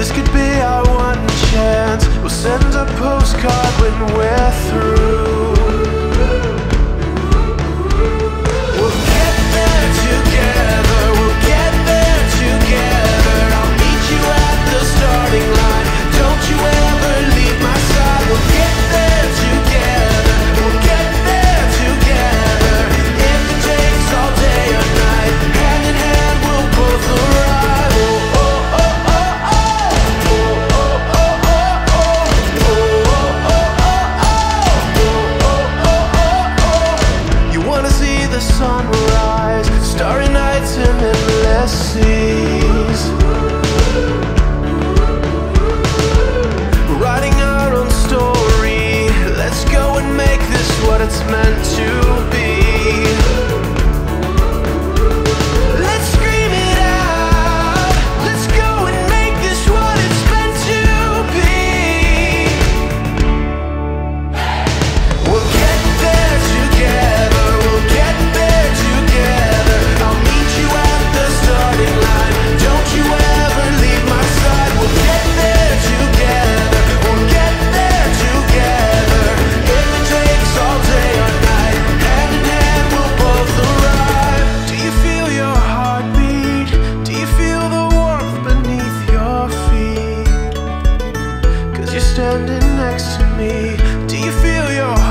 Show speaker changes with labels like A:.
A: This could be our one chance. We'll send a postcard when we're through what it's meant standing next to me. Do you feel your heart?